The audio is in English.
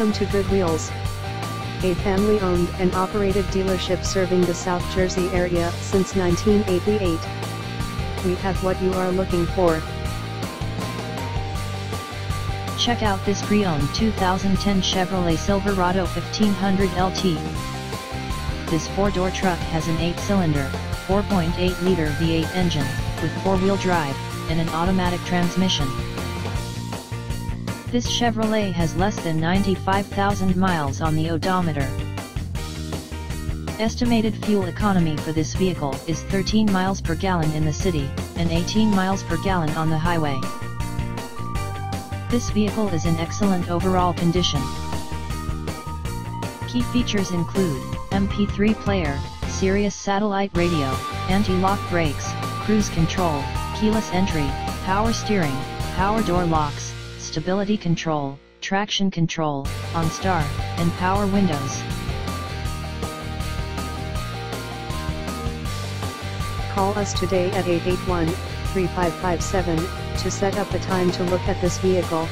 Welcome to Good Wheels. A family-owned and operated dealership serving the South Jersey area since 1988. We have what you are looking for. Check out this pre-owned 2010 Chevrolet Silverado 1500 LT. This four-door truck has an 8-cylinder, 4.8-liter V8 engine, with four-wheel drive, and an automatic transmission. This Chevrolet has less than 95,000 miles on the odometer. Estimated fuel economy for this vehicle is 13 miles per gallon in the city, and 18 miles per gallon on the highway. This vehicle is in excellent overall condition. Key features include, MP3 player, Sirius satellite radio, anti-lock brakes, cruise control, keyless entry, power steering, power door locks, stability control, traction control, OnStar, and power windows. Call us today at 881-3557 to set up a time to look at this vehicle.